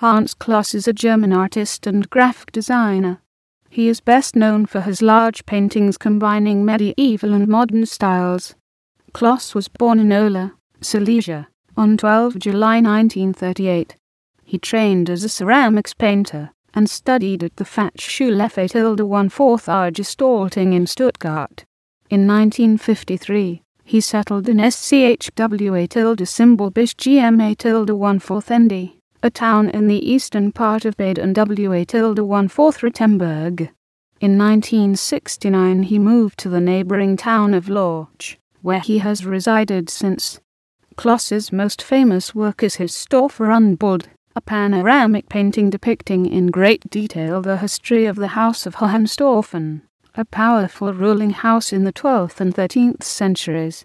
Hans Kloss is a German artist and graphic designer. He is best known for his large paintings combining medieval and modern styles. Kloss was born in Ohlau, Silesia, on 12 July 1938. He trained as a ceramics painter and studied at the Fachschule für Tilde 1 Art Gestaltung in Stuttgart. In 1953, he settled in SCHWA tilde symbol GMA tilde 1 Ende a town in the eastern part of Baden WA tilde 1 4th Rottenburg. In 1969 he moved to the neighbouring town of Lorch, where he has resided since. Kloss's most famous work is his Staufer-Rundbild, a panoramic painting depicting in great detail the history of the House of Hohenstaufen, a powerful ruling house in the 12th and 13th centuries.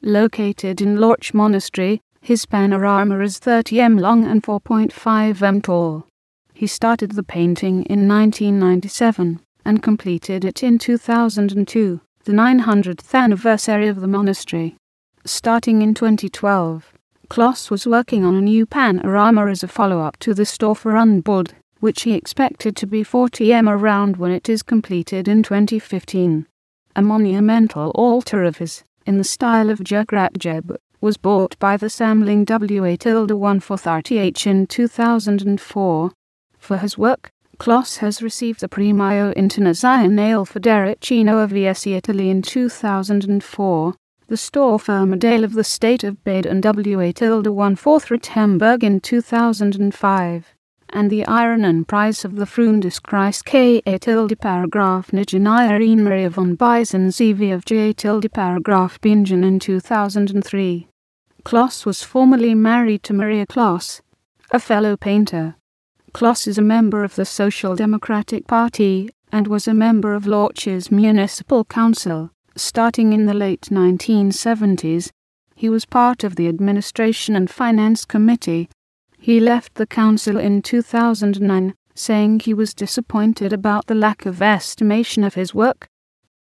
Located in Lorch Monastery, his panorama is 30 m long and 4.5 m tall. He started the painting in 1997 and completed it in 2002, the 900th anniversary of the monastery. Starting in 2012, Kloss was working on a new panorama as a follow-up to the Staufer-Rundbild, which he expected to be 40 m around when it is completed in 2015. A monumental altar of his, in the style of Jeb was bought by the Sammlung WA tilde 1430H in 2004. For his work, Kloss has received the Premio Internazionale Federichino of VSE Italy in 2004, the Stoffer Medal of the State of Baden WA tilde 1 4th Rottenburg in 2005, and the Irenen Prize of the Freundeskreis K.A. tilde paragraph Nijanaya Maria von Bison CV of J. tilde paragraph Bingen in 2003. Kloss was formerly married to Maria Kloss, a fellow painter. Kloss is a member of the Social Democratic Party and was a member of Lorch's Municipal Council. Starting in the late 1970s, he was part of the Administration and Finance Committee. He left the council in 2009, saying he was disappointed about the lack of estimation of his work